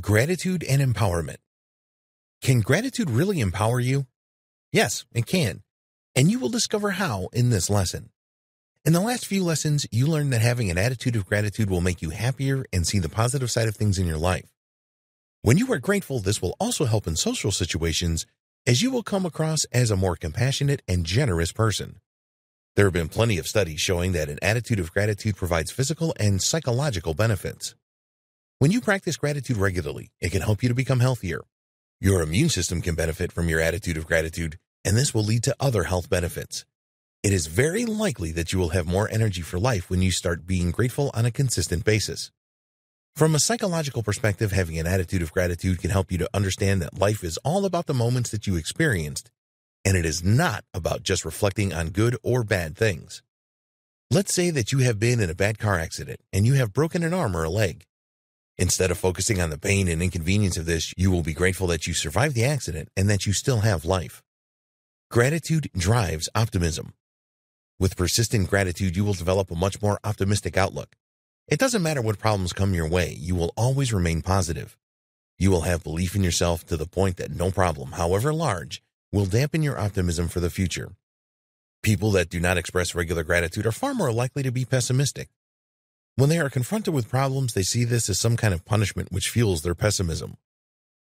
Gratitude and empowerment. Can gratitude really empower you? Yes, it can. And you will discover how in this lesson. In the last few lessons, you learned that having an attitude of gratitude will make you happier and see the positive side of things in your life. When you are grateful, this will also help in social situations as you will come across as a more compassionate and generous person. There have been plenty of studies showing that an attitude of gratitude provides physical and psychological benefits. When you practice gratitude regularly, it can help you to become healthier. Your immune system can benefit from your attitude of gratitude, and this will lead to other health benefits. It is very likely that you will have more energy for life when you start being grateful on a consistent basis. From a psychological perspective, having an attitude of gratitude can help you to understand that life is all about the moments that you experienced, and it is not about just reflecting on good or bad things. Let's say that you have been in a bad car accident and you have broken an arm or a leg. Instead of focusing on the pain and inconvenience of this, you will be grateful that you survived the accident and that you still have life. Gratitude drives optimism. With persistent gratitude, you will develop a much more optimistic outlook. It doesn't matter what problems come your way, you will always remain positive. You will have belief in yourself to the point that no problem, however large, will dampen your optimism for the future. People that do not express regular gratitude are far more likely to be pessimistic. When they are confronted with problems, they see this as some kind of punishment which fuels their pessimism.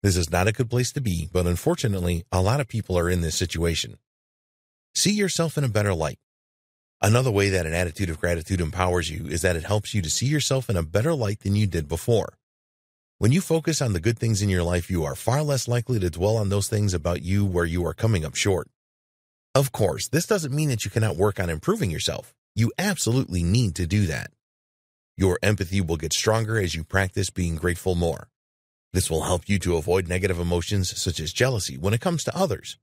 This is not a good place to be, but unfortunately, a lot of people are in this situation. See yourself in a better light. Another way that an attitude of gratitude empowers you is that it helps you to see yourself in a better light than you did before. When you focus on the good things in your life, you are far less likely to dwell on those things about you where you are coming up short. Of course, this doesn't mean that you cannot work on improving yourself. You absolutely need to do that. Your empathy will get stronger as you practice being grateful more. This will help you to avoid negative emotions such as jealousy when it comes to others.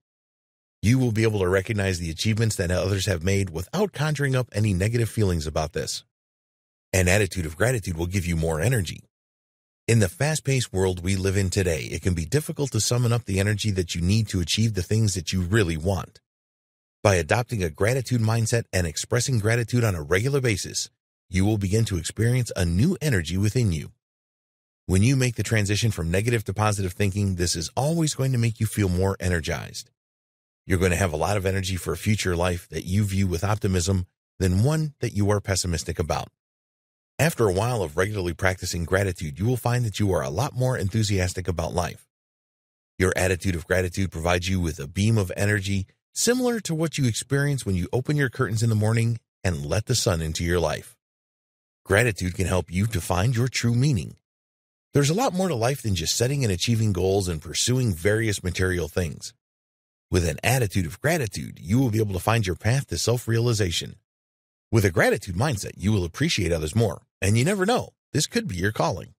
You will be able to recognize the achievements that others have made without conjuring up any negative feelings about this. An attitude of gratitude will give you more energy. In the fast-paced world we live in today, it can be difficult to summon up the energy that you need to achieve the things that you really want. By adopting a gratitude mindset and expressing gratitude on a regular basis, you will begin to experience a new energy within you. When you make the transition from negative to positive thinking, this is always going to make you feel more energized. You're going to have a lot of energy for a future life that you view with optimism than one that you are pessimistic about. After a while of regularly practicing gratitude, you will find that you are a lot more enthusiastic about life. Your attitude of gratitude provides you with a beam of energy similar to what you experience when you open your curtains in the morning and let the sun into your life. Gratitude can help you to find your true meaning. There's a lot more to life than just setting and achieving goals and pursuing various material things. With an attitude of gratitude, you will be able to find your path to self-realization. With a gratitude mindset, you will appreciate others more, and you never know, this could be your calling.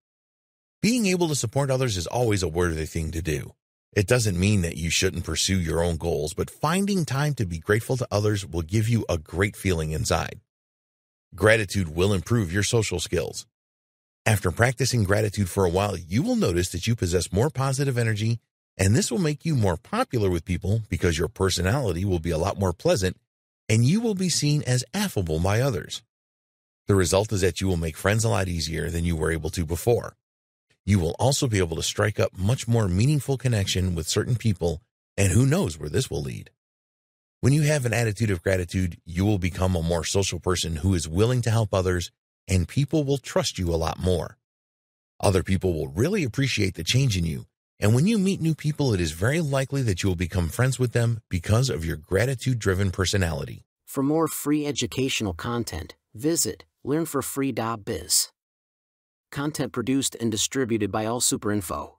Being able to support others is always a worthy thing to do. It doesn't mean that you shouldn't pursue your own goals, but finding time to be grateful to others will give you a great feeling inside. Gratitude will improve your social skills. After practicing gratitude for a while, you will notice that you possess more positive energy, and this will make you more popular with people because your personality will be a lot more pleasant and you will be seen as affable by others. The result is that you will make friends a lot easier than you were able to before. You will also be able to strike up much more meaningful connection with certain people, and who knows where this will lead. When you have an attitude of gratitude, you will become a more social person who is willing to help others, and people will trust you a lot more. Other people will really appreciate the change in you, and when you meet new people, it is very likely that you will become friends with them because of your gratitude-driven personality. For more free educational content, visit learnforfree.biz. Content produced and distributed by AllSuperInfo.